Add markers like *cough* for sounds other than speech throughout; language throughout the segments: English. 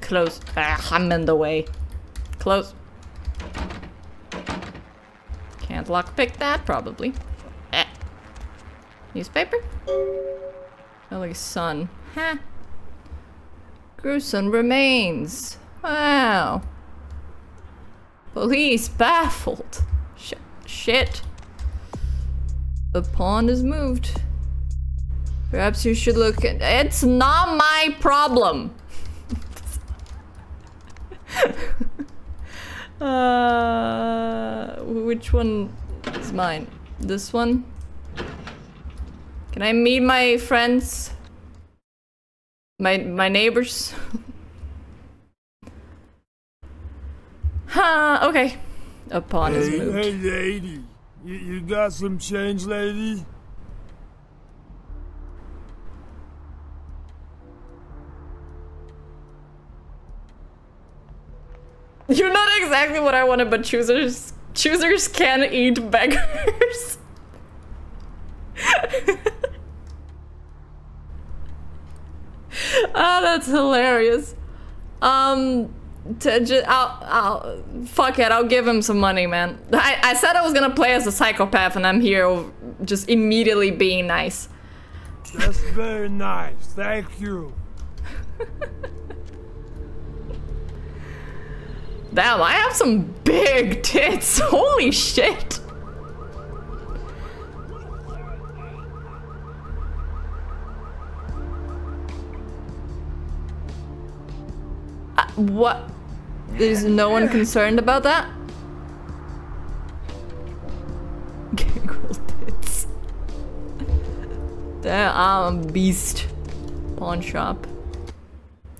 Close. Ah, I'm in the way. Close. Can't lockpick that, probably. Eh. Newspaper? Early sun. Huh. Gruesome remains. Wow. Police baffled. Sh shit. The pawn is moved. Perhaps you should look at- It's not my problem! Uh, which one is mine? This one? Can I meet my friends? My my neighbors? *laughs* huh, okay. A pawn is moved. hey, lady. You, you got some change, lady? You're not exactly what I wanted, but choosers choosers can eat beggars. *laughs* Ah, that's hilarious. Um, to ju- I'll, I'll, fuck it, I'll give him some money, man. I, I said I was gonna play as a psychopath, and I'm here just immediately being nice. That's very nice. Thank you. *laughs* Damn, I have some big tits. *laughs* Holy shit. Uh, what? Is no one concerned about that? *laughs* Gangrel tits. Damn, I'm a beast. Pawn shop.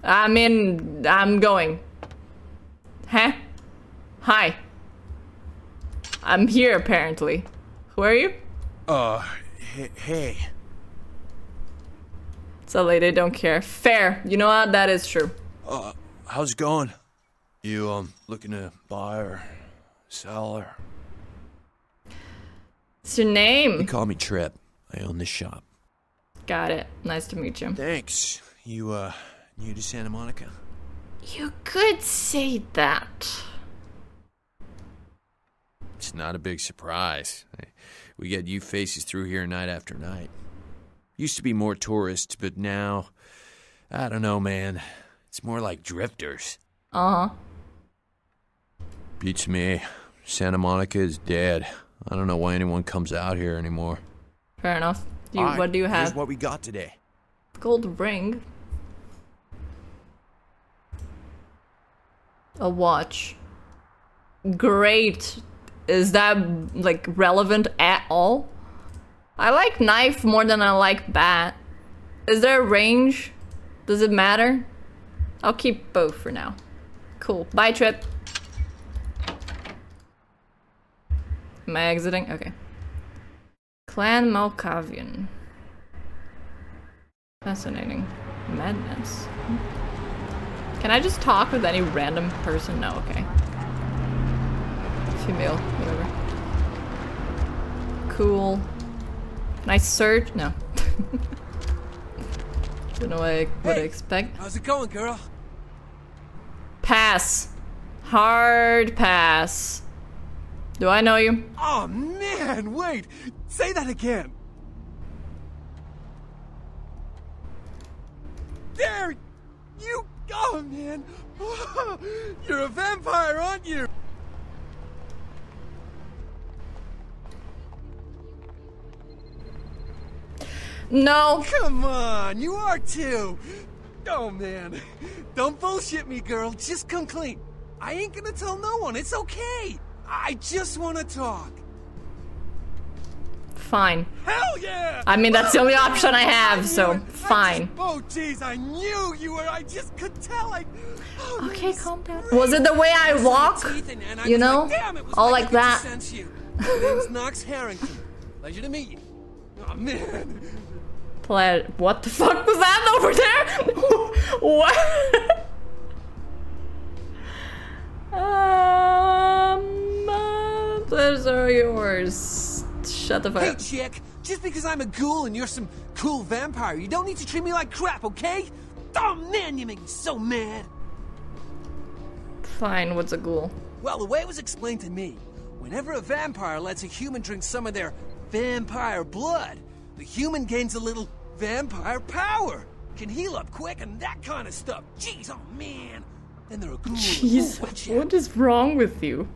I'm in. I'm going. Huh? Hi. I'm here apparently. Who are you? Uh, hey, hey. So lady don't care. Fair. You know what? That is true. Uh, how's it going? You, um, looking to buy or sell or... What's your name? You call me Trip. I own this shop. Got it. Nice to meet you. Thanks. You, uh, new to Santa Monica? You could say that. It's not a big surprise. We get you faces through here night after night. Used to be more tourists, but now, I don't know, man. It's more like drifters. Uh huh. Beats me. Santa Monica is dead. I don't know why anyone comes out here anymore. Fair enough. You, Alright, what do you have? Here's what we got today. Gold ring. A watch. Great. Is that like relevant at all? I like knife more than I like bat. Is there a range? Does it matter? I'll keep both for now. Cool. Bye, Trip. Am I exiting? Okay. Clan Malkavian. Fascinating. Madness. Hmm. Can I just talk with any random person? No, okay. Female, whatever. Cool. Can I search? No. *laughs* Don't know what I would expect. How's it going, girl? Pass. Hard pass. Do I know you? Oh man, wait! Say that again! There! You oh man! *laughs* You're a vampire, aren't you? No. Come on, you are too! Oh man. Don't bullshit me, girl. Just come clean. I ain't gonna tell no one. It's okay. I just wanna talk. Fine. Hell yeah! I mean, that's the only option I have, so fine. oh, jeez, I knew you were. I just could tell. I. Oh, Okay, calm down. Was it the way I walk? teeth and- and I You know? like, Damn, it was All like that. sense you. *laughs* My name's Knox Harrington. Pleasure to meet you. Oh man. Pla- what the fuck was that over there? *laughs* what? *laughs* um, uh, are yours. Shut the fuck Hey, up. chick. Just because I'm a ghoul and you're some cool vampire, you don't need to treat me like crap, okay? Oh man, you make me so mad. Fine, what's a ghoul? Well, the way it was explained to me, whenever a vampire lets a human drink some of their vampire blood, the human gains a little vampire power, can heal up quick, and that kind of stuff. Jeez, oh man. Then there are ghouls. *laughs* Jeez, what is wrong with you?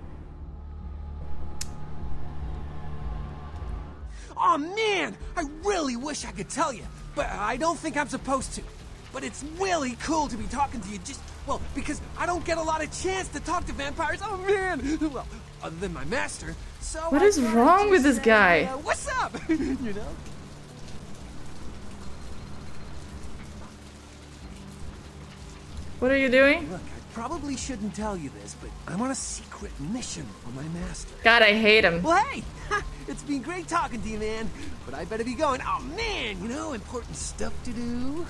Oh man, I really wish I could tell you, but I don't think I'm supposed to. But it's really cool to be talking to you just, well, because I don't get a lot of chance to talk to vampires. Oh man! Well, other than my master. So What I is wrong with this say, guy? uh, what's up? *laughs* you know? What are you doing? Look, I probably shouldn't tell you this, but I'm on a secret mission for my master. God, I hate him. Well, hey, *laughs* it's been great talking to you, man. But I better be going. Oh man, you know, important stuff to do.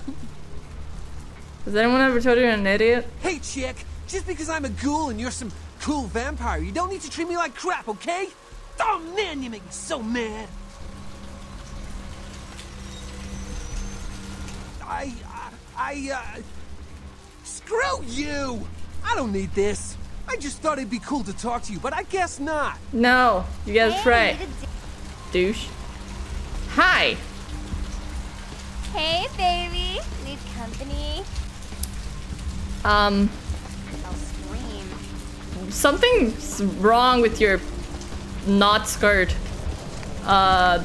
Has anyone ever told you you're an idiot? Hey, chick, just because I'm a ghoul and you're some cool vampire, you don't need to treat me like crap, okay? Oh man, you make me so mad. I, I, I, uh, screw you! I don't need this. I just thought it'd be cool to talk to you, but I guess not. No, you guys Hey, pray. need Douche. Hi. Hey, baby. Need company? Um, I'll scream. something's wrong with your not skirt. Uh,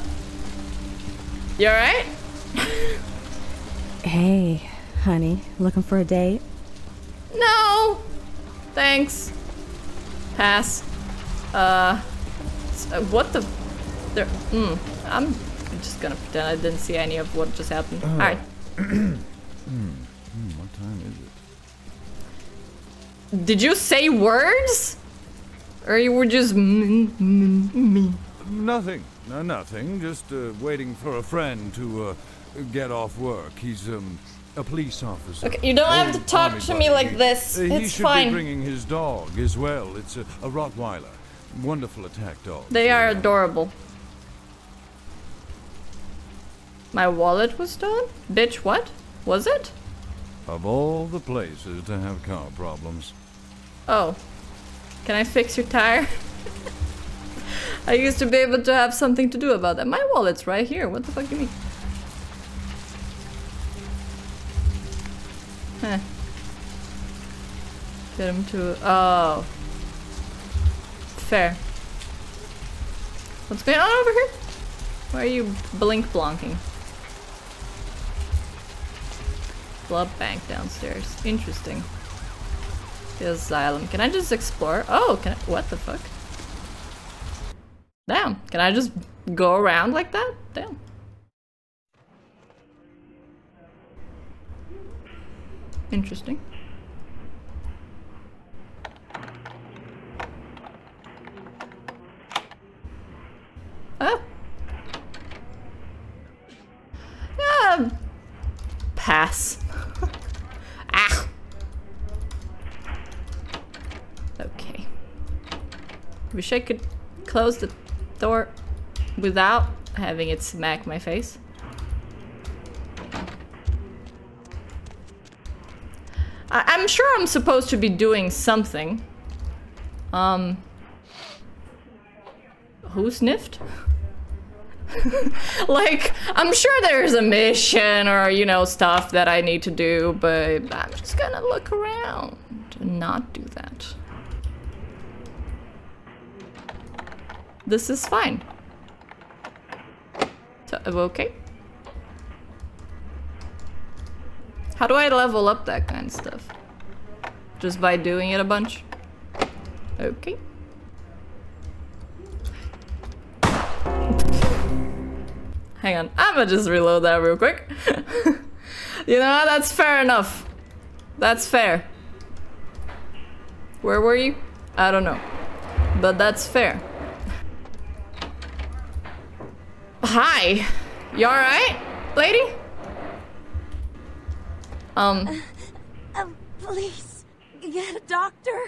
you alright? *laughs* Hey, honey, looking for a date? No. Thanks. Pass. Uh, uh, what the? There. Mm, I'm just gonna pretend I didn't see any of what just happened. All right. *clears throat* What time is it? Did you say words? Or you were just mm, mm, mm. Nothing. No, nothing. Just uh, waiting for a friend to uh, get off work. He's um, a police officer. Okay, you don't have to talk to me like this. He It's should fine. be bringing his dog as well. It's a, a Rottweiler. Wonderful attack dog. They are Yeah. adorable. My wallet was stolen? Bitch, what? Was it? Of all the places to have car problems. Oh. Can I fix your tire? *laughs* I used to be able to have something to do about that. My wallet's right here. What the fuck do you mean? Get him to. Oh. Fair. What's going on over here? Why are you blink blonking? Blood bank downstairs. Interesting. The asylum. Can I just explore? Oh, can I? What the fuck? Damn. Can I just go around like that? Damn. Interesting. Oh. Yeah. Pass. *laughs* ah. Okay. Wish I could close the door without having it smack my face. I I'm sure I'm supposed to be doing something. Um. Who sniffed? *laughs* like, I'm sure there's a mission or, you know, stuff that I need to do, but I'm just gonna look around and not do that. This is fine. So, okay. How do I level up that kind of stuff? Just by doing it a bunch? Okay. Hang on, I'ma just reload that real quick. *laughs* you know, that's fair enough. That's fair. Where were you? I don't know. But that's fair. Hi. You alright, lady? Um, Um, please, get a doctor.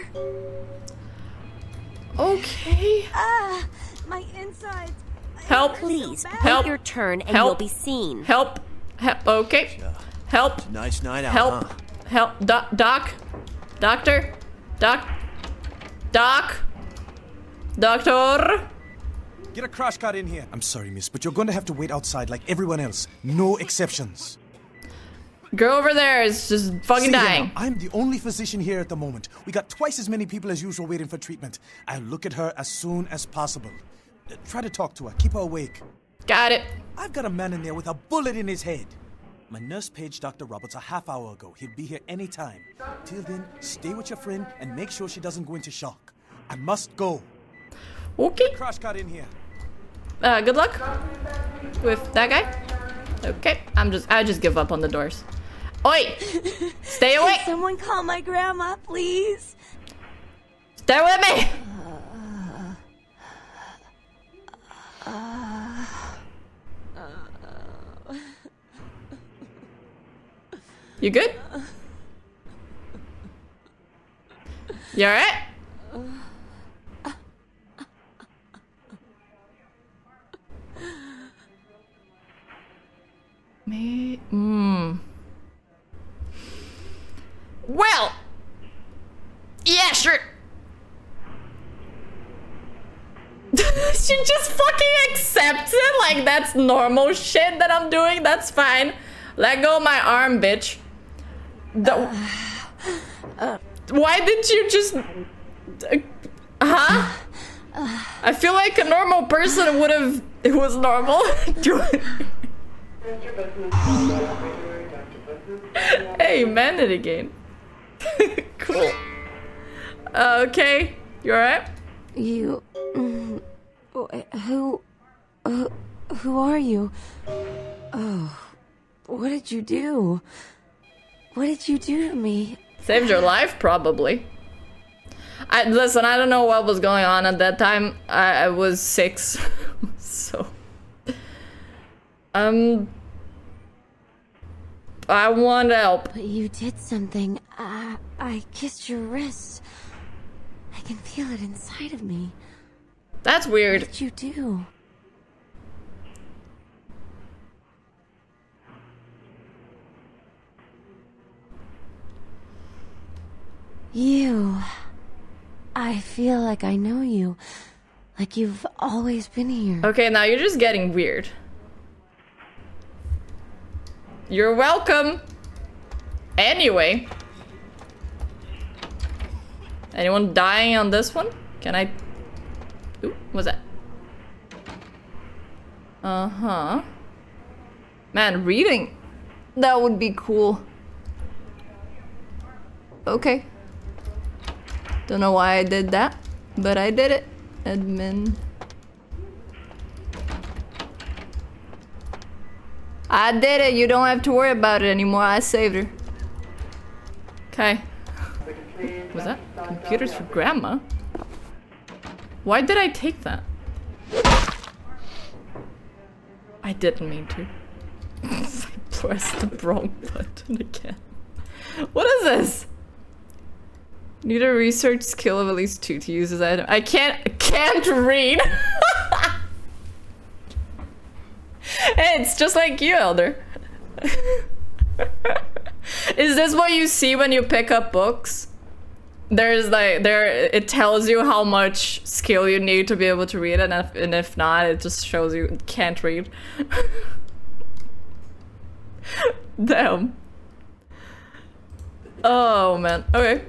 okay. Ah, my insides. Help. Please, Help. wait your turn and Help. you'll be seen. Help. Help. Okay. Help. Nice night out, Help. huh? Help. Doc. Doc. Doctor. Doc. Doc? Doctor? Get a crash cart in here. I'm sorry, miss, but you're going to have to wait outside like everyone else. No exceptions. Girl over there is just fucking See dying. now, I'm the only physician here at the moment. We got twice as many people as usual waiting for treatment. I'll look at her as soon as possible. Try to talk to her. Keep her awake. Got it. I've got a man in there with a bullet in his head. My nurse paged Dr. Roberts a half hour ago. He'll be here any time. Till then, stay with your friend and make sure she doesn't go into shock. I must go. Okay. Crash cart in here. Uh, good luck with that guy. Okay, I'm just, I just give up on the doors. Oi! *laughs* Stay away! Someone call my grandma, please. Stay with me! Uh, uh. *laughs* You good? You alright? Me? Mmm. Well! Yeah, sure. *laughs* she just fucking accepts it like that's normal shit that I'm doing. That's fine. Let go of my arm, bitch. The- *sighs* Why did you just? Huh? I feel like a normal person would have. It was normal. *laughs* *laughs* hey, man it again. cool. Uh, okay, you alright? You. Wh- Who. Who, who are you? Oh. What did you do? What did you do to me? Saved your life, probably. I listen. I don't know what was going on at that time. I, I was six, *laughs* so um, I want help. But you did something. I, I kissed your wrist. I can feel it inside of me. That's weird. What did you do? You. I feel like I know you. Like you've always been here. Okay, now you're just getting weird. You're welcome. Anyway. Anyone dying on this one? Can I... What's that? Uh-huh. Man, reading. That would be cool. Okay. Don't know why I did that, but I did it. Admin. I did it. You don't have to worry about it anymore. I saved her. Okay. Was that computers for grandma? Why did I take that? I didn't mean to. *laughs* I pressed the wrong button again. What is this? Need a research skill of at least two to use this item. I can't I can't read. *laughs* It's just like you, Elder. *laughs* Is this what you see when you pick up books? There's like there it tells you how much skill you need to be able to read and if, and if not, it just shows you can't read. *laughs* Damn. Oh man. Okay.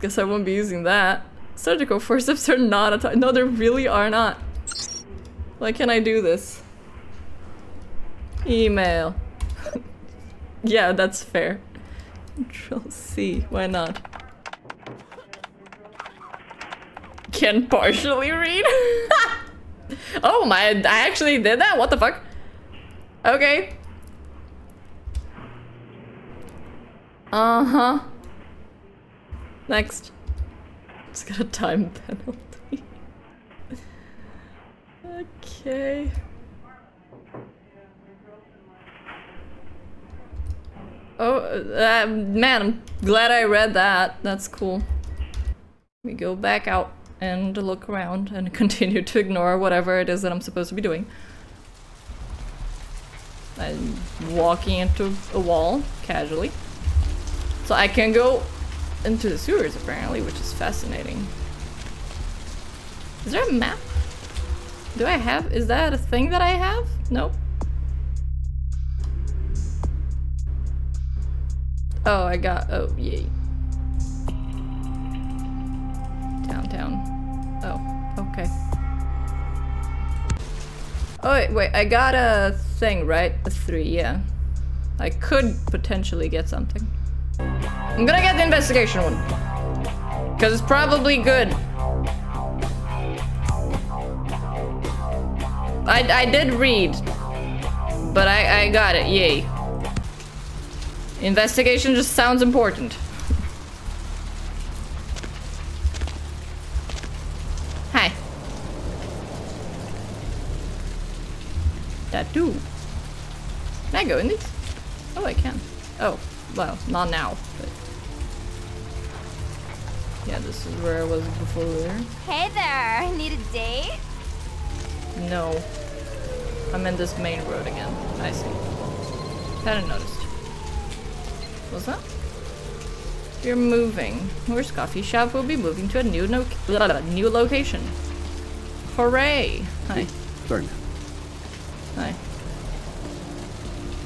Guess I won't be using that. Surgical forceps are not a No, they really are not. Why can't I do this? Email. *laughs* yeah, that's fair. Control C. Why not? Can partially read? *laughs* oh my, I actually did that? What the fuck? Okay. Uh-huh. Next. It's got a time *laughs* penalty. okay. Oh, uh, man, I'm glad I read that. That's cool. We go back out and look around and *laughs* continue to ignore whatever it is that I'm supposed to be doing. I'm walking into a wall casually. So I can go into the sewers apparently, which is fascinating. Is there a map? Do I have? Is that a thing that I have? Nope. Oh, I got. Oh, yay. Downtown. Oh, okay. Oh, wait, wait. I got a thing, right? A three, yeah. I could potentially get something. I'm gonna get the investigation one. Because it's probably good. I, I did read. But I, I got it, yay. Investigation just sounds important. Tattoo. Can I go in these? Oh, I can. Oh, well, not now, but... Yeah, this is where I was before there. Hey there, need a date? No. I'm in this main road again. I see. Hadn't noticed. What's that? You're moving. Moore's Coffee Shop will be moving to a new no blah, blah, new location. Hooray! Hi. Sorry.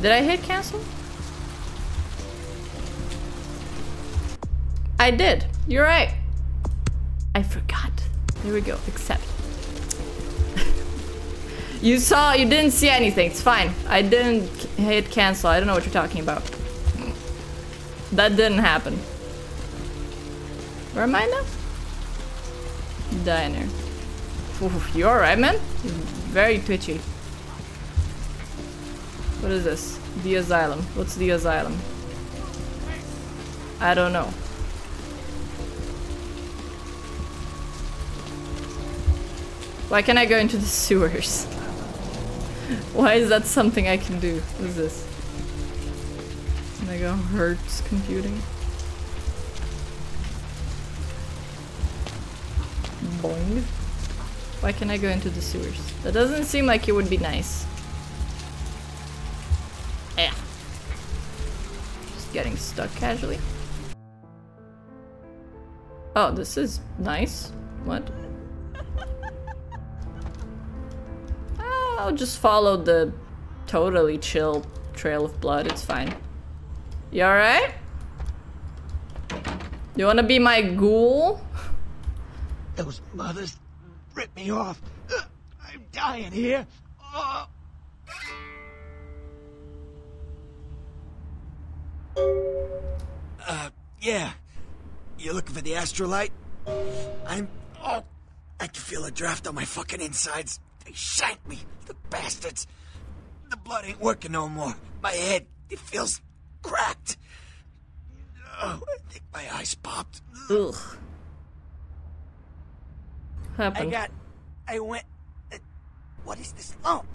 Did I hit cancel? I did. You're right. I forgot. There we go. Accept. *laughs* you saw, you didn't see anything. It's fine. I didn't hit cancel. I don't know what you're talking about. That didn't happen. Where am I now? Diner. Oof, you alright, man? Very twitchy. What is this? The asylum. What's the asylum? I don't know. Why can't I go into the sewers? *laughs* Why is that something I can do? What is this? Mega Hertz computing. Boing. Why can I go into the sewers? That doesn't seem like it would be nice. Stuck casually. Oh, this is nice. What? I'll just follow the totally chill trail of blood. It's fine. You alright? You wanna be my ghoul? Those mothers ripped me off. I'm dying here. Oh. Uh, yeah. You looking for the astrolite? I'm. Oh, I can feel a draft on my fucking insides. They shanked me, the bastards. The blood ain't working no more. My head, it feels cracked. Oh, I think my eyes popped. Ugh. Happened. I got. I went. Uh, what is this lump?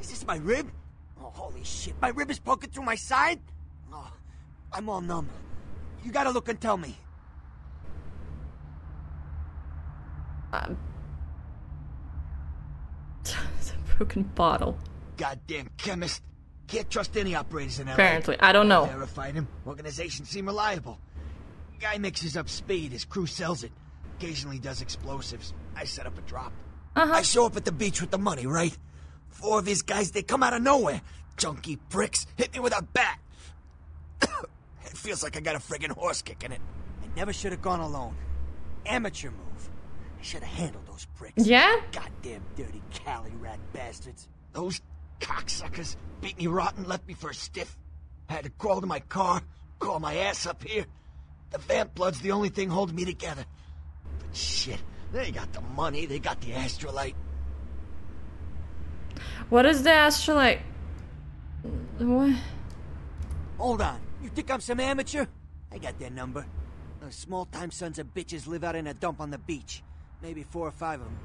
Is this my rib? Oh, holy shit. My rib is poking through my side? Oh, I'm all numb. You gotta look and tell me. Um, *laughs* it's a broken bottle. Goddamn chemist. Can't trust any operators in LA. Apparently. I don't know. Verified him. Organization seem reliable. Guy mixes up speed. His crew sells it. Occasionally does explosives. I set up a drop. Uh-huh. I show up at the beach with the money, right? Four of his guys, they come out of nowhere. Junky pricks hit me with a bat. It feels like I got a friggin' horse kicking it. I never should have gone alone. Amateur move. I should have handled those pricks. Yeah? Goddamn dirty Cali rat bastards. Those cocksuckers beat me rotten, left me for a stiff. I Had to crawl to my car, crawl my ass up here. The vamp blood's the only thing holding me together. But shit, they got the money, they got the astrolite. What is the astrolite? What? Hold on, you think I'm some amateur? I got their number. Those small-time sons of bitches live out in a dump on the beach. Maybe four or five of them.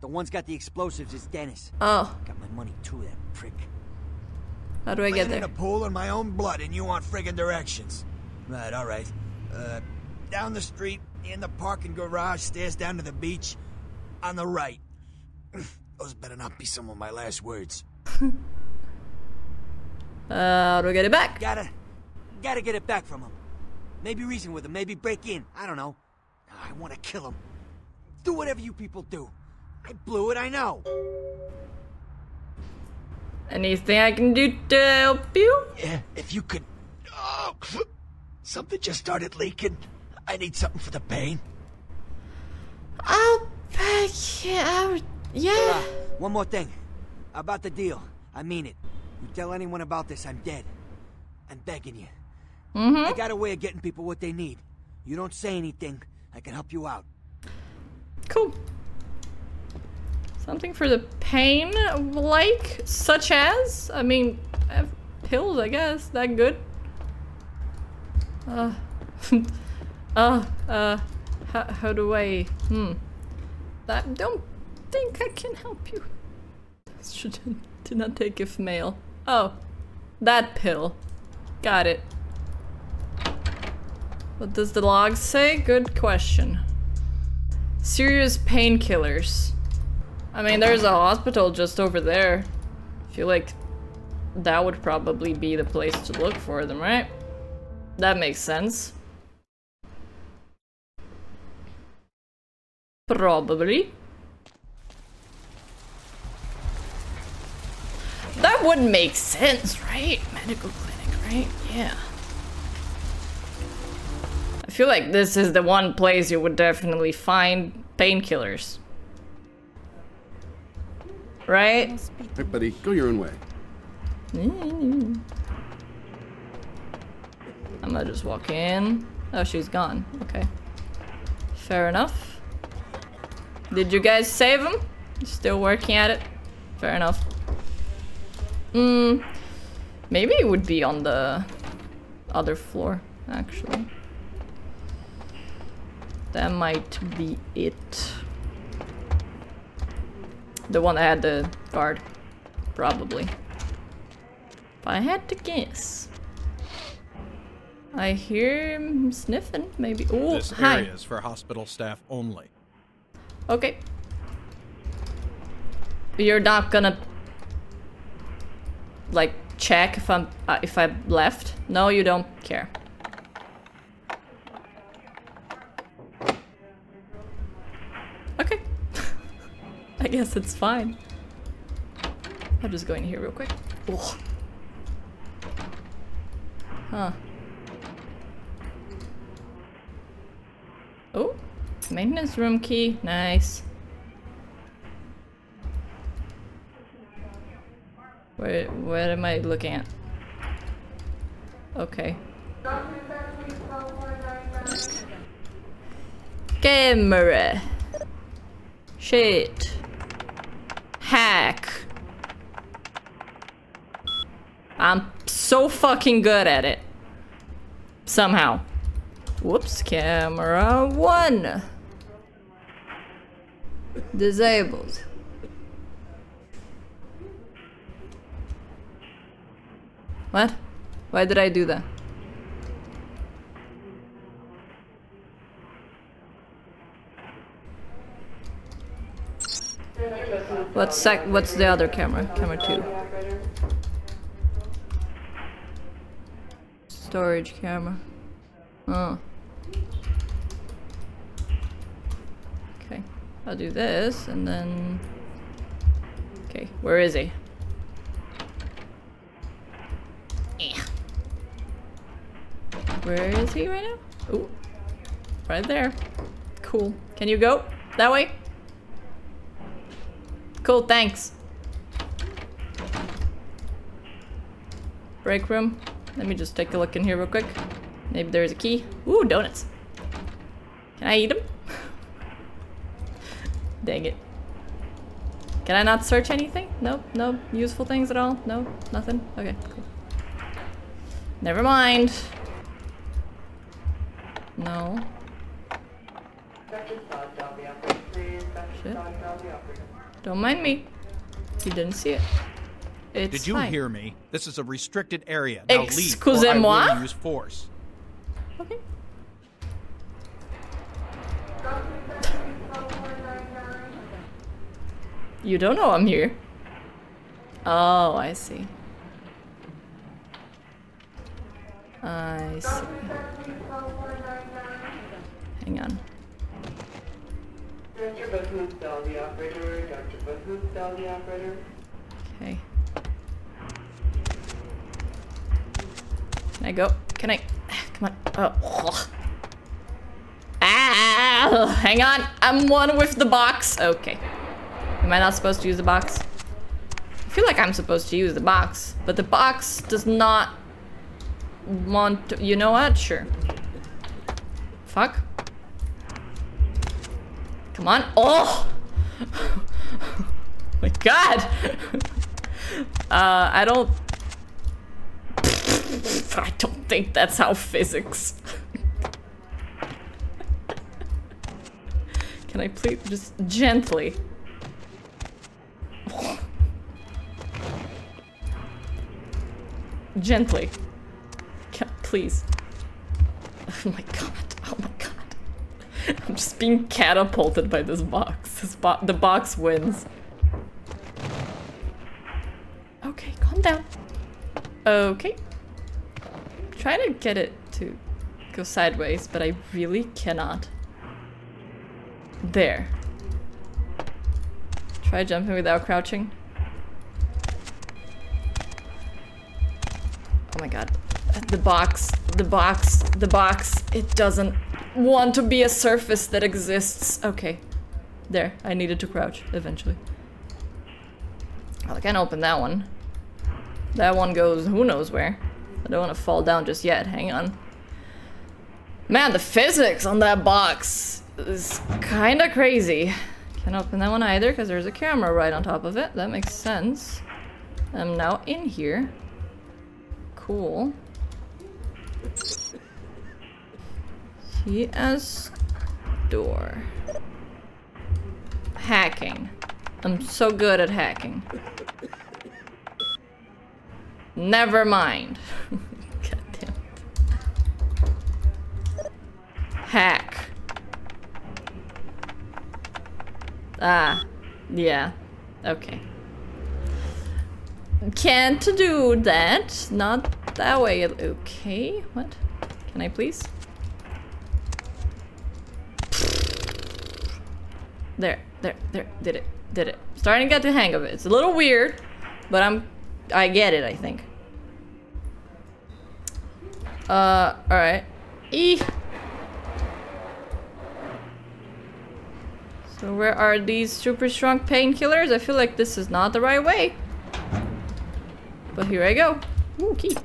The one's got the explosives is Dennis. Oh, Got my money too, that prick. how do I get Laying in there? a pool in my own blood, and you want friggin' directions. Right, all right. Uh, down the street, in the parking garage, stairs down to the beach, on the right. *clears throat* Those better not be some of my last words. *laughs* Uh, how do I get it back? Gotta, gotta get it back from him. Maybe reason with him, maybe break in. I don't know. I want to kill him. Do whatever you people do. I blew it, I know. Anything I can do to help you? Yeah, if you could. Oh, something just started leaking. I need something for the pain. I'll pack it out. Yeah. Ah, one more thing. About the deal. I mean it. You tell anyone about this, I'm dead. I'm begging you. Mm-hmm. I got a way of getting people what they need. You don't say anything, I can help you out. Cool. Something for the pain, like, such as? I mean, I have pills, I guess. That good? Uh, *laughs* uh, uh, how, how do I, hmm. I don't think I can help you. *laughs* Should did not take if male. Oh, that pill. Got it. What does the log say? Good question. Serious painkillers. I mean, there's a hospital just over there. I feel like that would probably be the place to look for them, right? That makes sense. Probably. That would make sense, right? Medical clinic, right? Yeah. I feel like this is the one place you would definitely find painkillers. Right? Hey, buddy, go your own way. I'm gonna just walk in. Oh, she's gone. Okay. Fair enough. Did you guys save him? Still working at it? Fair enough. Hmm. Maybe it would be on the other floor, actually. That might be it. The one that had the guard. Probably. If I had to guess. I hear him sniffing, maybe. Oh, This hi. area is for hospital staff only. Okay. You're not gonna like check if I'm uh, if I left? No, you don't care. I guess it's fine. I'll just go in here real quick. Ugh. Huh. Oh, maintenance room key. Nice. Where, what am I looking at? Okay. Camera. Shit. Hack. I'm so fucking good at it. Somehow. Whoops, camera one. Disabled. What? Why did I do that? What's sec? What's the other camera? Camera two. Storage camera. Oh. Okay, I'll do this and then. Okay, where is he? Where is he right now? Ooh, right there. Cool. Can you go that way? Cool, thanks. Break room. Let me just take a look in here real quick. Maybe there's a key. Ooh, donuts. Can I eat them? *laughs* Dang it. Can I not search anything? Nope, no useful things at all? No, nothing? Okay, cool. Never mind. No. Shit. Don't mind me. You didn't see it. It's Did you fine. hear me? This is a restricted area. Now leave, or I Excusez-moi? will use force. Okay. You don't know I'm here. Oh, I see. I see. Hang on. Dr. Dial the operator. Dr. Dial the operator. Okay. Can I go? Can I? *sighs* Come on. Oh. *sighs* Ah! Hang on. I'm one with the box. Okay. Am I not supposed to use the box? I feel like I'm supposed to use the box, but the box does not want to. You know what? Sure. Fuck. Come on. Oh! *laughs* my god! *laughs* uh, I don't... *laughs* I don't think that's how physics... Can I please just gently? Gently. Ca- please. Oh my god. *laughs* I'm just being catapulted by this box. This bo the box wins. Okay, calm down. Okay. Trying to get it to go sideways, but I really cannot. There. Try jumping without crouching. Oh my god. The box, the box, the box. It doesn't want to be a surface that exists. Okay. There. I needed to crouch eventually. Well, I can't open that one. That one goes who knows where. I don't want to fall down just yet. Hang on. Man, the physics on that box is kind of crazy. Can't open that one either because there's a camera right on top of it. That makes sense. I'm now in here. Cool. CS door. Hacking. I'm so good at hacking. Never mind. *laughs* God damn it. Hack. Ah, yeah. Okay. Can't do that. Not that way. Okay, what? Can I please? There, there, there. Did it. Did it. Starting to get the hang of it. It's a little weird, but I'm... I get it, I think. Uh, alright. E. So where are these super strong painkillers? I feel like this is not the right way. But here I go. Ooh, key.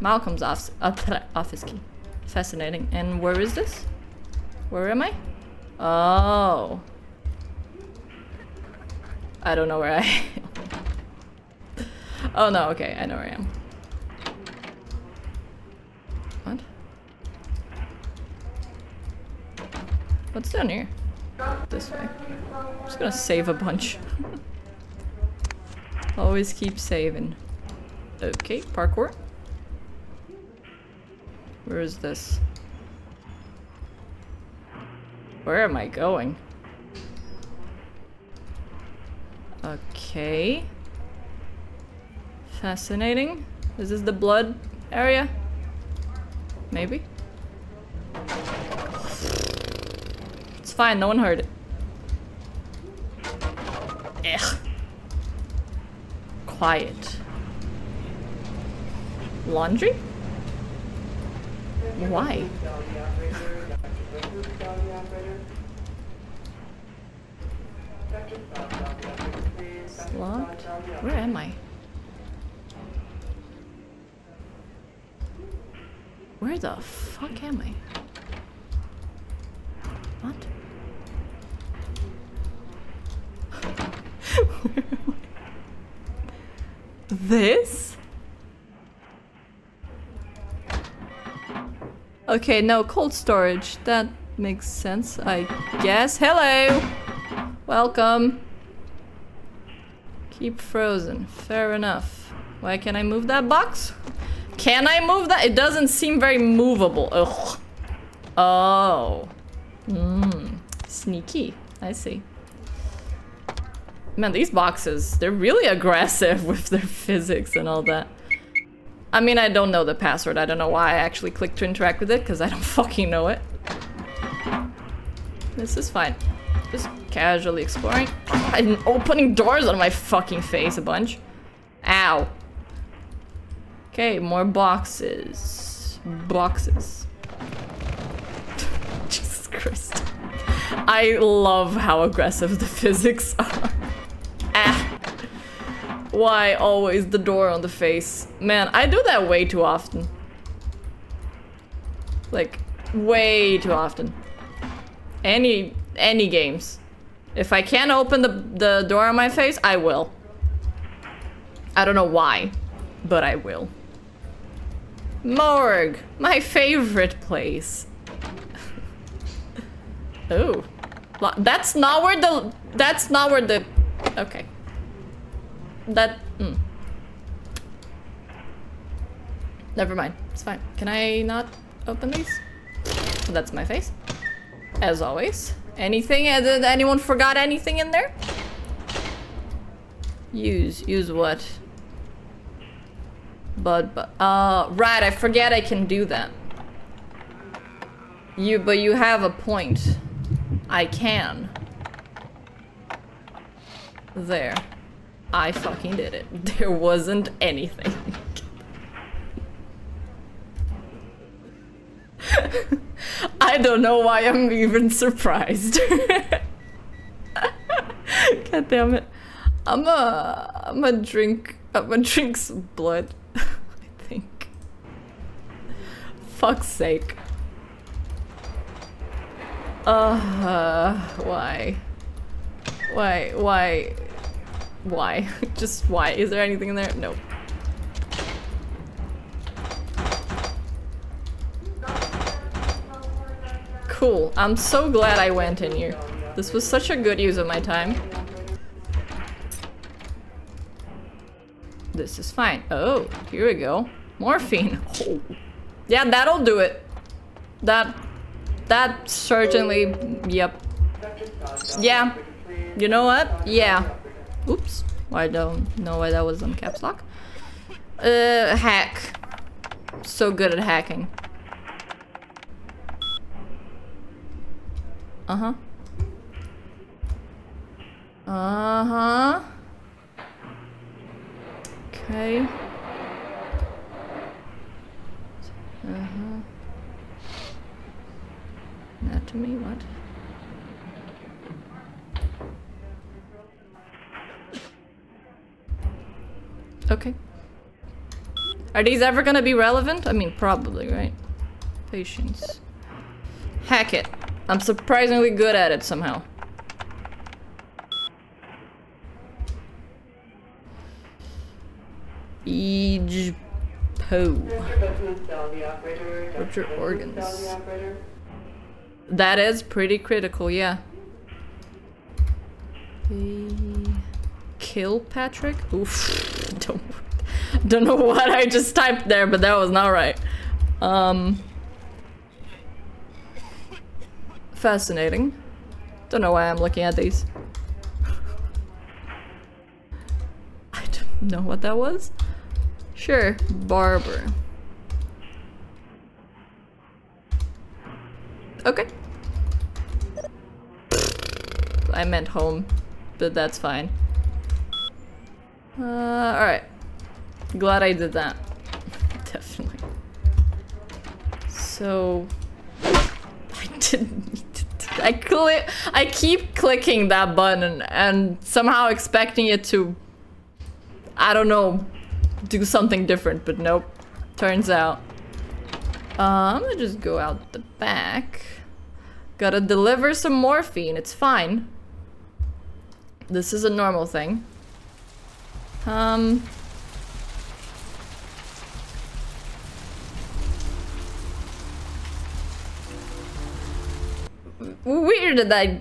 Malcolm's office, office key. Fascinating. And where is this? Where am I? Oh. I don't know where I *laughs* oh no, okay, I know where I am. What? What's down here? This way. I'm just gonna save a bunch. *laughs* Always keep saving. Okay, parkour. Where is this? Where am I going? Okay. Fascinating. This is this the blood area? Maybe? It's fine, no one heard it. Ugh. Quiet. Laundry? Why? It's locked? Where am I? Where the fuck am I? What? This? Okay, no, cold storage. That makes sense, I guess. Hello! Welcome. Keep frozen. Fair enough. Why can't I move that box? Can I move that? It doesn't seem very movable. Ugh. Oh. Mmm. Sneaky. I see. Man, these boxes, they're really aggressive *laughs* with their physics and all that. I mean, I don't know the password. I don't know why I actually clicked to interact with it, because I don't *laughs* fucking know it. This is fine. Just casually exploring. I'm opening doors on my fucking face a bunch. Ow. Okay, more boxes. Boxes. *laughs* Jesus Christ. I love how aggressive the physics are. Why always the door on the face? Man, I do that way too often. Like, way too often. Any any games. If I can't open the, the door on my face, I will. I don't know why, but I will. Morgue, my favorite place. *laughs* oh. That's not where the... That's not where the... Okay. That... Mm. Never mind. It's fine. Can I not open these? That's my face. As always. Anything? Uh, did anyone forgot anything in there? Use. Use what? But, but, uh, right, I forget I can do that. You, but you have a point. I can. There. I fucking did it. *laughs* There wasn't anything. *laughs* I don't know why I'm even surprised. *laughs* God damn it. I'm a I'm a drink I'm a drink's blood. I think. Fuck's sake. Uh, why? Why? Why? Why? *laughs* Just why? Is there anything in there? No. Cool. I'm so glad I went in here. This was such a good use of my time. This is fine. Oh, here we go. Morphine. *laughs* Oh. Yeah, that'll do it. That, that certainly, yep. Yeah. You know what? Yeah. Oops. I don't know why that was on caps lock. Uh, hack. So good at hacking. Uh-huh. Uh-huh. Okay. Uh-huh. Anatomy, what? Okay. Are these ever gonna be relevant? I mean, probably, right? Patience. Hack it. I'm surprisingly good at it somehow. Eej Po. What's your organs? That is pretty critical, yeah. Kilpatrick? Oof. *laughs* Don't, don't know what I just typed there, but that was not right. Um... Fascinating. Don't know why I'm looking at these. I don't know what that was. Sure, barber. Okay. I meant home, but that's fine. Uh, alright. Glad I did that. *laughs* Definitely. So... I didn't I click. I keep clicking that button and somehow expecting it to, I don't know, do something different, but nope. Turns out. Uh, I'm gonna just go out the back. Gotta deliver some morphine. It's fine. This is a normal thing. Um, weird that I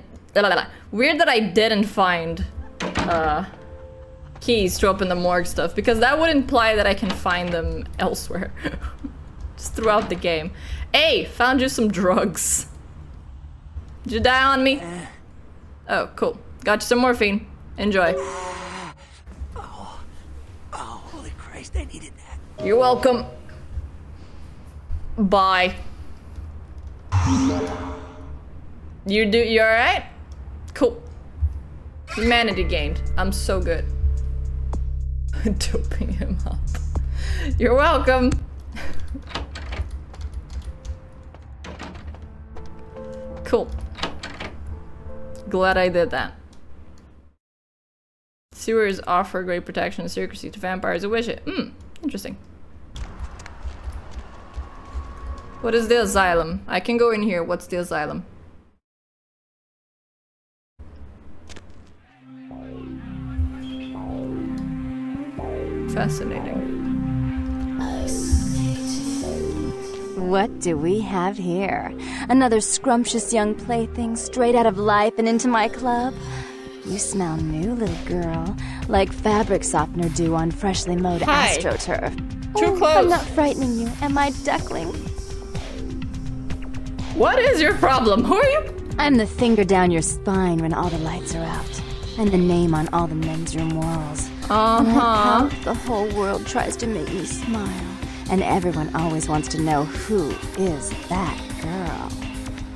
weird that I didn't find uh, keys to open the morgue stuff because that would imply that I can find them *laughs* elsewhere. Just throughout the game. Hey, found you some drugs. Did you die on me? Oh, cool. Got you some morphine. Enjoy. Oh, oh, holy Christ, I needed that. You're welcome. Bye. You do you alright? Cool. Humanity gained. I'm so good. *laughs* Doping him up. You're welcome. cool. Glad I did that. Sewers offer great protection and secrecy to vampires who wish it. Hmm, interesting. What is the asylum? I can go in here. What's the asylum? Fascinating. What do we have here? Another scrumptious young plaything straight out of life and into my club? You smell new, little girl, like fabric softener do on freshly mowed Hi. astroturf. Too Oh, close. I'm not frightening you, am I, duckling? What is your problem? Who are you? I'm the finger down your spine when all the lights are out, and the name on all the men's room walls. Uh huh. The whole world tries to make me smile, and everyone always wants to know who is that girl.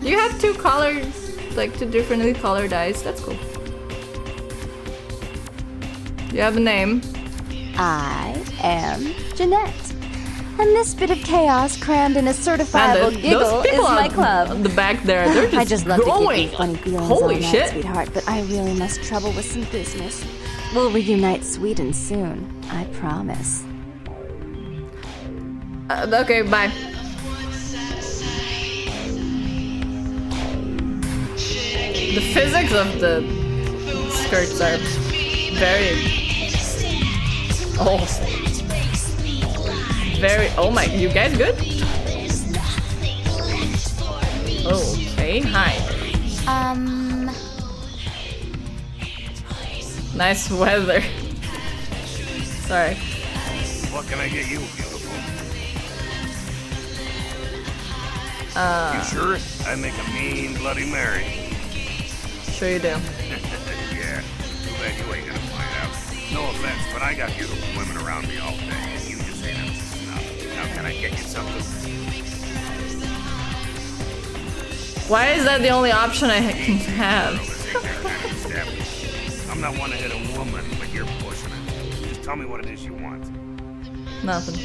You have two colors, like two differently colored eyes. That's cool. You have a name. I am Jeanette. And this bit of chaos crammed in a certifiable Man, giggle is my club. the back there, they're *laughs* just I just love to give you funny feelings Holy all night, sweetheart, but I really must trouble with some business. We'll reunite Sweden soon, I promise. Uh, okay, bye. The physics of the skirts are very. Oh. Very. Oh my. You guys good? Okay, hi. Um, Nice weather. Sorry. What can I get you, beautiful? Uh, you sure? I make a mean Bloody Mary. sure you do. *laughs* yeah. Too bad you ain't gonna find out. No offense, but I got beautiful women around me all day, and you just ain't snuff. How can I get you something? Why is that the only option I can have? I'm not one to hit a woman, but you're pushing it. Just tell me what it is you want. Nothing.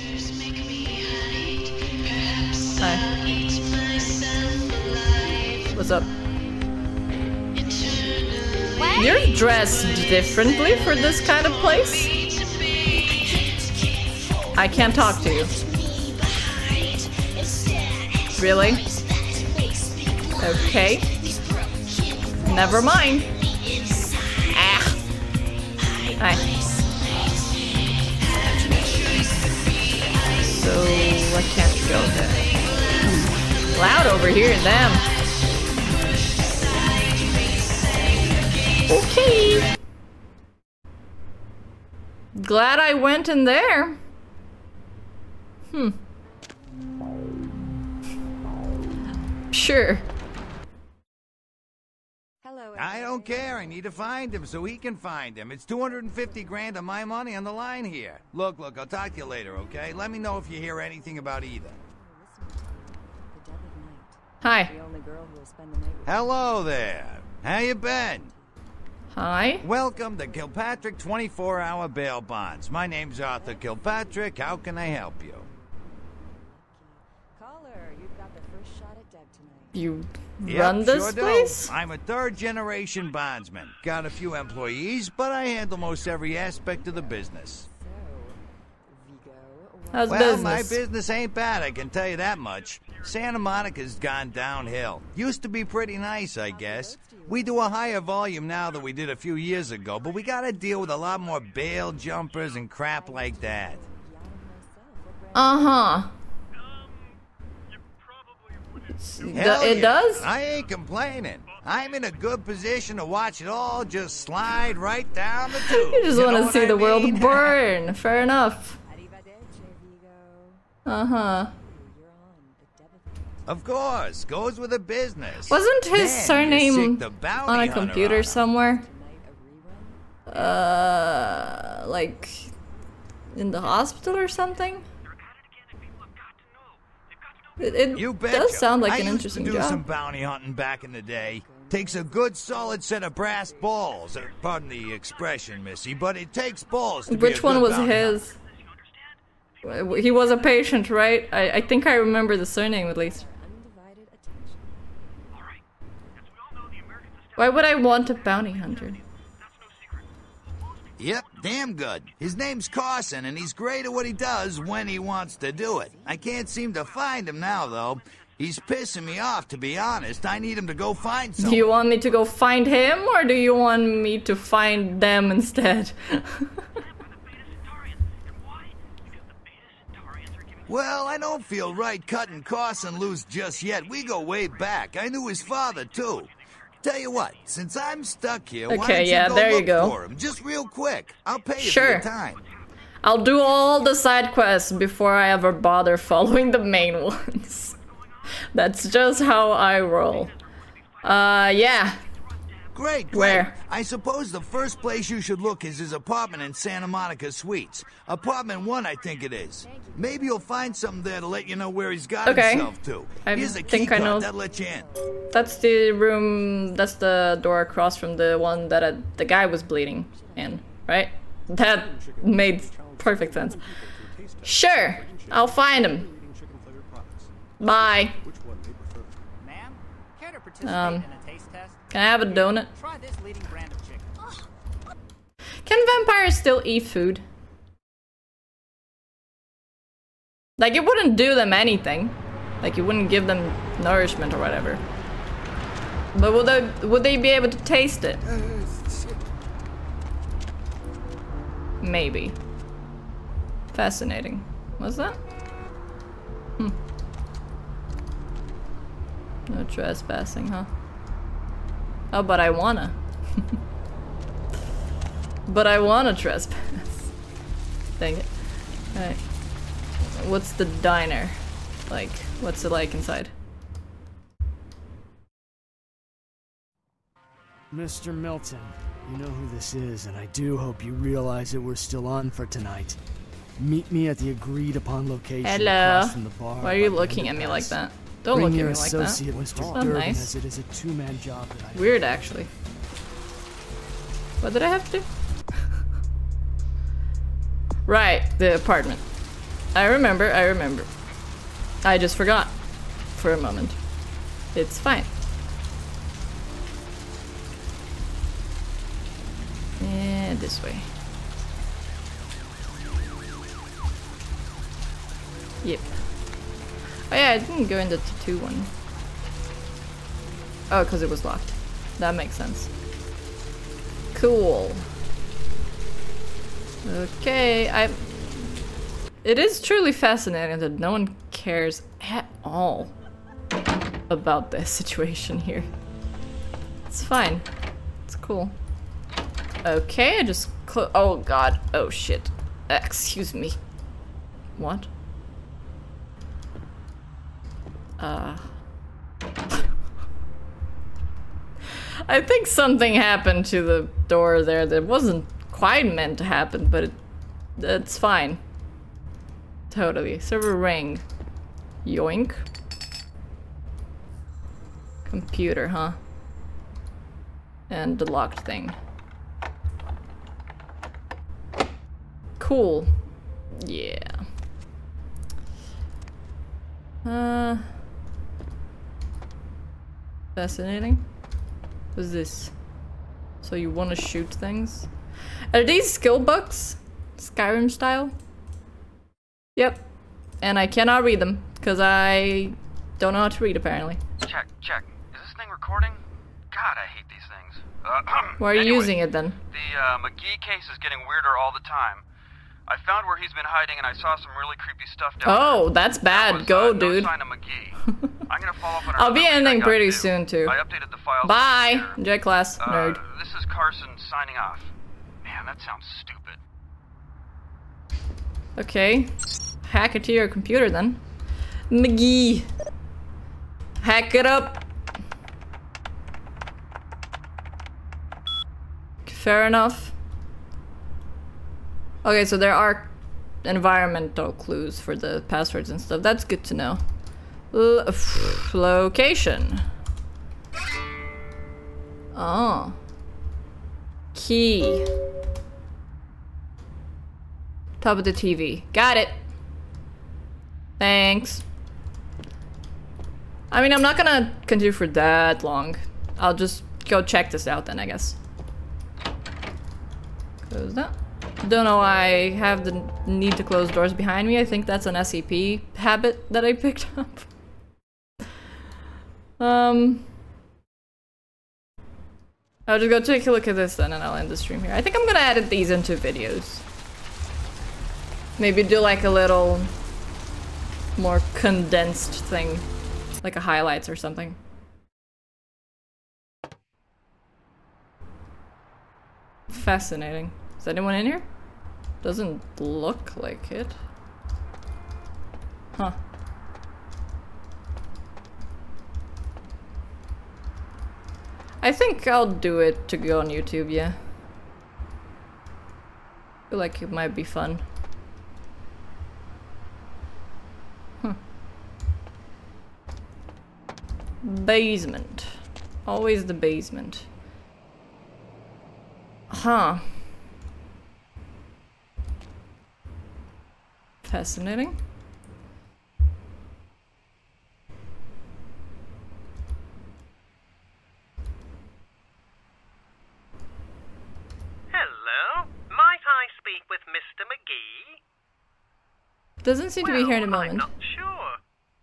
Hi. What's up? You're dressed differently for this kind of place? I can't talk to you. Really? Okay. Never mind. Ah. So I can't go there. Hmm. Loud over here, damn. Okay. Glad I went in there. Hmm. Sure. Hello. I don't care. I need to find him so he can find him. It's 250 grand of my money on the line here. Look, look, I'll talk to you later, okay? Let me know if you hear anything about either. Hi. Hello there. How you been? Hi. Welcome to Kilpatrick 24-hour bail bonds. My name's Arthur Kilpatrick. How can I help you? You Yep, run this sure do. place? I'm a third-generation bondsman. Got a few employees, but I handle most every aspect of the business. How's well, business? my business ain't bad, I can tell you that much. Santa Monica's gone downhill. Used to be pretty nice, I guess. We do a higher volume now than we did a few years ago, but we gotta deal with a lot more bail jumpers and crap like that. Uh huh. Hell it yeah. does? I ain't complaining. I'm in a good position to watch it all just slide right down the tube. *laughs* You just You want to see I the world *laughs* burn. Fair enough. Uh huh. Of course, goes with the business. Wasn't his Then surname sick the bounty on a computer on somewhere? Uh, like in the hospital or something? It, it You betcha. does sound like I an used interesting to do job. some bounty hunting back in the day. Takes a good solid set of brass balls. Uh, Pardon the expression, Missy, but it takes balls Which one was bounty hunter. his? He was a patient, right? I, I think I remember the surname at least. Why would I want a bounty hunter? Yep, damn good. His name's Carson, and he's great at what he does when he wants to do it. I can't seem to find him now, though. He's pissing me off, to be honest. I need him to go find Do you want me to go find him or do you want me to find them instead? *laughs* Well, I don't feel right cutting Carson loose just yet. We go way back. I knew his father, too. Tell you what, since I'm stuck here, why Okay, don't you yeah, go there you go. for him? Just real quick. I'll pay you for Sure. your time. I'll do all the side quests before I ever bother following the main *laughs* ones. That's just how I roll. Uh, yeah. Great, great. Where? I suppose the first place you should look is his apartment in Santa Monica Suites. Apartment one, I think it is. Maybe you'll find something there to let you know where he's got Okay. himself to. I Here's a key think I know- that'll let you in. That's the room, that's the door across from the one that uh, the guy was bleeding in, right? That made perfect sense. Sure, I'll find him. Bye. Ma'am, care to participate Um, in a taste test? Can I have a donut? Try this leading brand of chicken. Can vampires still eat food? Like, it wouldn't do them anything. Like, it wouldn't give them nourishment or whatever. But would they, would they be able to taste it? Maybe. Fascinating. What's that? Hmm. No trespassing, huh? Oh, but I wanna. *laughs* but I wanna trespass. Dang it. Alright. What's the diner? Like, what's it like inside? Mr. Milton, you know who this is, and I do hope you realize that we're still on for tonight. Meet me at the agreed upon location Hello. across from the bar. Why are you looking at me like that? Don't Bring look at your me like that. associate, Mr. That's not Durbin, nice. as it is a two-man job Weird, actually. What did I have to do? *laughs* right, the apartment. I remember, I remember. I just forgot for a moment. It's fine. And this way. Yep. Oh yeah, I didn't go in the tattoo one. Oh, because it was locked. That makes sense. Cool. Okay, I... It is truly fascinating that no one cares at all about this *laughs* situation here. It's fine. It's cool. Okay, I just Oh god. Oh shit. Excuse me. What? Uh... *laughs* I think something happened to the door there that wasn't quite meant to happen, but it, it's fine. Totally. Server ring. Yoink. Computer, huh? And the locked thing. Cool. Yeah. Uh. Fascinating. What's this? So you want to shoot things? Are these skill books? Skyrim style? Yep. And I cannot read them because I don't know how to read apparently. Check, check. Is this thing recording? God, I hate these things. Uh, *clears throat* Why are you anyway, using it then? The uh, McGee case is getting weirder all the time. I found where he's been hiding, and I saw some really creepy stuff down Oh, that's bad. Go, there. dude. No sign of McGee. *laughs* I'm gonna follow up on I'll be ending pretty to. soon too. I updated the files. Bye, J class Uh, nerd. this is Carson signing off. Man, that sounds stupid. Okay, hack it to your computer then. McGee, hack it up. Fair enough. Okay, so there are environmental clues for the passwords and stuff. That's good to know. L location. Oh. Key. Top of the TV. Got it. Thanks. I mean, I'm not gonna continue for that long. I'll just go check this out then, I guess. Close that. Don't know why I have the need to close doors behind me. I think that's an SCP habit that I picked *laughs* up. um... I'll just go take a look at this then and I'll end the stream here. I think I'm gonna edit these into videos. Maybe do like a little more condensed thing. Like a highlights or something. Fascinating. Anyone in here? Doesn't look like it. Huh. I think I'll do it to go on YouTube, yeah. feel like it might be fun. Basement. Always the basement. Huh. Fascinating. Hello? Might I speak with Mr. McGee? Doesn't seem to be here in a well, moment. I'm not sure.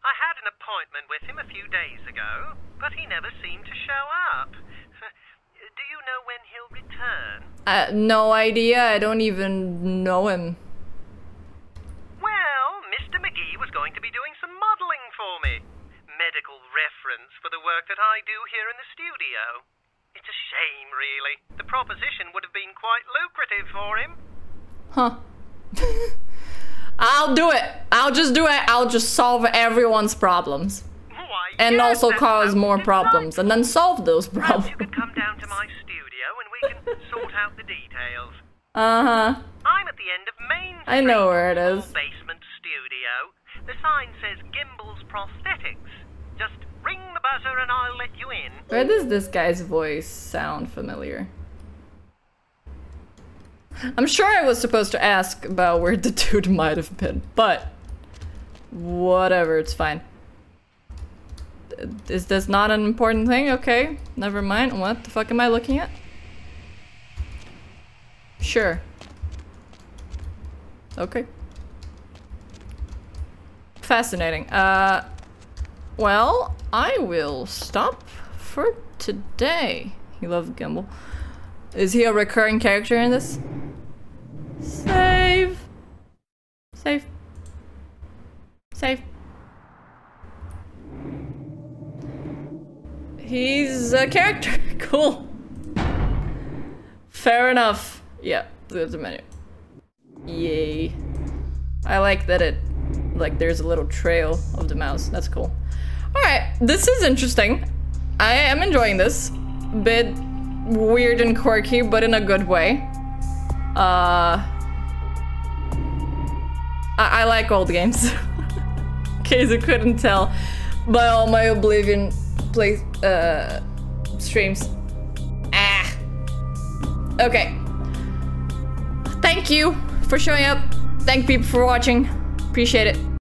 I had an appointment with him a few days ago, but he never seemed to show up. *laughs* Do you know when he'll return? Uh, no idea. I don't even know him. Work that I do here in the studio. It's a shame, really. The proposition would have been quite lucrative for him. Huh. *laughs* I'll do it. I'll just do it. I'll just solve everyone's problems. and also cause more problems. And then solve those problems. Come down to my studio and we can *laughs* sort out the details. Uh-huh. I'm at the end of Main I know where it is. Basement Studio. The sign says Gimble's Prosthetics. Just ring the buzzer and I'll let you in. Where does this guy's voice sound familiar? I'm sure I was supposed to ask about where the *laughs* dude might have been, but whatever, it's fine. Is this not an important thing? Okay, never mind. What the fuck am I looking at? Sure. Okay. Fascinating. Uh, well, I will stop for today. He loves Gimbal. Is he a recurring character in this? Save. Save. Save. He's a character. *laughs* cool. Fair enough. Yeah, there's a menu. Yay. I like that it, like, there's a little trail of the mouse. That's cool. Alright, this is interesting. I am enjoying this. Bit weird and quirky, but in a good way. Uh, I, I like old games. *laughs* in case you couldn't tell by all my Oblivion play uh, streams. Ah. Okay. Thank you for showing up. Thank people for watching. Appreciate it.